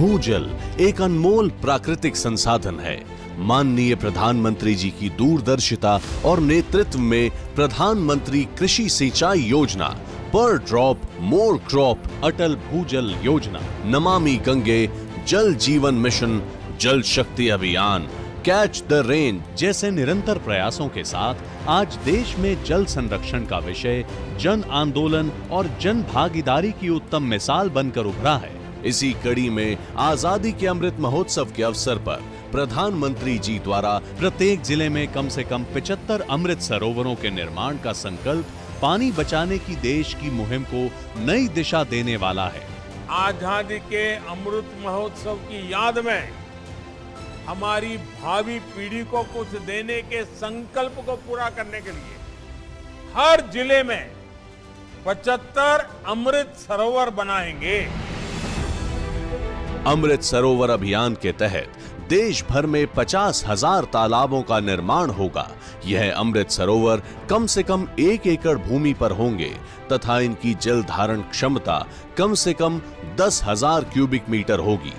भूजल एक अनमोल प्राकृतिक संसाधन है। माननीय प्रधानमंत्री जी की दूरदर्शिता और नेतृत्व में प्रधानमंत्री कृषि सिंचाई योजना, पर ड्रॉप, मोर क्रॉप, अटल भूजल योजना, नमामि गंगे, जल जीवन मिशन, जल शक्ति अभियान, कैच द रेन जैसे निरंतर प्रयासों के साथ आज देश में जल संरक्षण का विषय, जन आंदोलन और जन भागीदारी की उत्तम मिसाल बनकर उभरा है। इसी कड़ी में आज़ादी के अमृत महोत्सव के अवसर पर प्रधानमंत्री जी द्वारा प्रत्येक ज़िले में कम से कम 75 अमृत सरोवरों के निर्माण का संकल्प पानी बचाने की देश की मुहिम को नई दिशा देने वाला है। आज़ादी के अमृत महोत्सव की याद में हमारी भावी पीढ़ी को कुछ देने के संकल्प को पूरा करने के लिए हर ज़िले में 75 अमृत सरोवर बनाएँगे। अमृत सरोवर अभियान के तहत देश भर में पचास हज़ार तालाबों का निर्माण होगा। यह अमृत सरोवर कम से कम एक एकड़ भूमि पर होंगे तथा इनकी जल धारण क्षमता कम से कम दस हज़ार क्यूबिक मीटर होगी।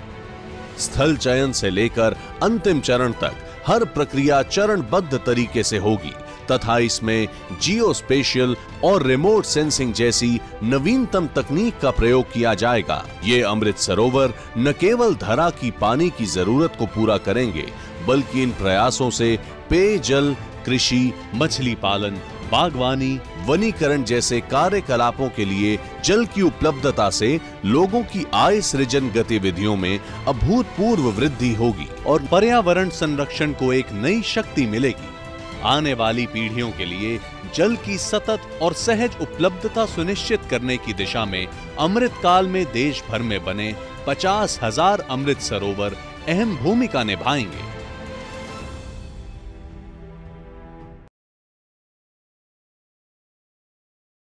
स्थल चयन से लेकर अंतिम चरण तक हर प्रक्रिया चरणबद्ध तरीके से होगी। तथा इसमें जियो स्पेशल और रिमोट सेंसिंग जैसी नवीनतम तकनीक का प्रयोग किया जाएगा। ये अमृत सरोवर न केवल धरा की पानी की ज़रूरत को पूरा करेंगे, बल्कि इन प्रयासों से पेयजल, कृषि, मछली पालन, बागवानी, वनीकरण जैसे कार्यकलापों के लिए जल की उपलब्धता से लोगों की आय सृजन गतिविधियों में अभूतपूर्व वृद्धि होगी और पर्यावरण संरक्षण को एक नई शक्ति मिलेगी। आने वाली पीढ़ियों के लिए जल की सतत और सहज उपलब्धता सुनिश्चित करने की दिशा में अमृत काल में देश भर में बने पचास हज़ार अमृत सरोवर अहम भूमिका निभाएँगे।